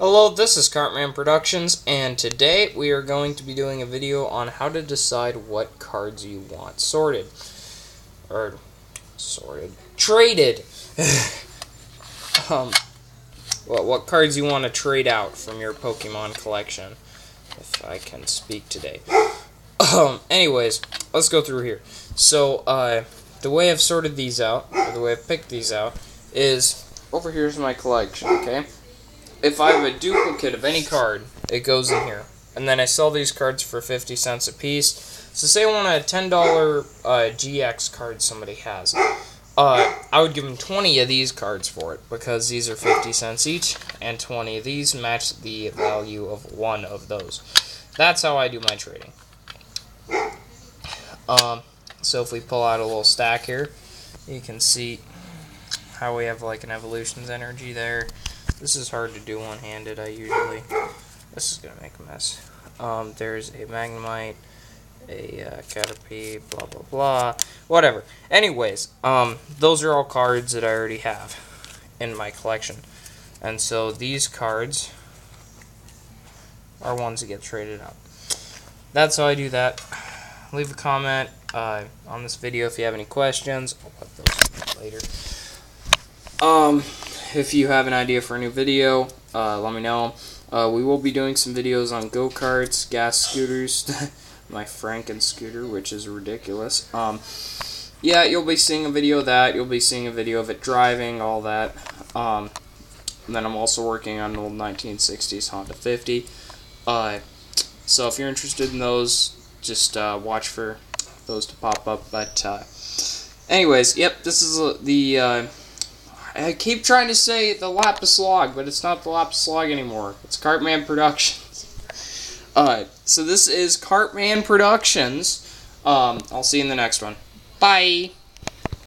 Hello, this is Kartman Productions, and today we are going to be doing a video on how to decide what cards you want sorted. Or, sorted. Traded! um, well, what cards you want to trade out from your Pokemon collection. If I can speak today. Um, anyways, let's go through here. So, uh, the way I've sorted these out, or the way I've picked these out, is over here's my collection, okay? If I have a duplicate of any card, it goes in here. And then I sell these cards for 50 cents a piece. So say I want a $10 uh, GX card somebody has. Uh, I would give them 20 of these cards for it because these are 50 cents each, and 20 of these match the value of one of those. That's how I do my trading. Um, so if we pull out a little stack here, you can see how we have like an evolution's energy there. This is hard to do one-handed, I usually. This is going to make a mess. Um, there's a Magnemite, a uh, Caterpie, blah, blah, blah. Whatever. Anyways, um, those are all cards that I already have in my collection. And so these cards are ones that get traded out. That's how I do that. Leave a comment uh, on this video if you have any questions. I'll put those later. Um, if you have an idea for a new video, uh, let me know. Uh, we will be doing some videos on go-karts, gas scooters, my Franken scooter, which is ridiculous. Um, yeah, you'll be seeing a video of that. You'll be seeing a video of it driving, all that. Um, then I'm also working on an old 1960s Honda 50. Uh, so if you're interested in those, just uh, watch for those to pop up. But uh, anyways, yep, this is uh, the uh, I keep trying to say the Lapis Log, but it's not the Lapis Log anymore. It's Kartman Productions. Alright, so this is Kartman Productions. Um, I'll see you in the next one. Bye!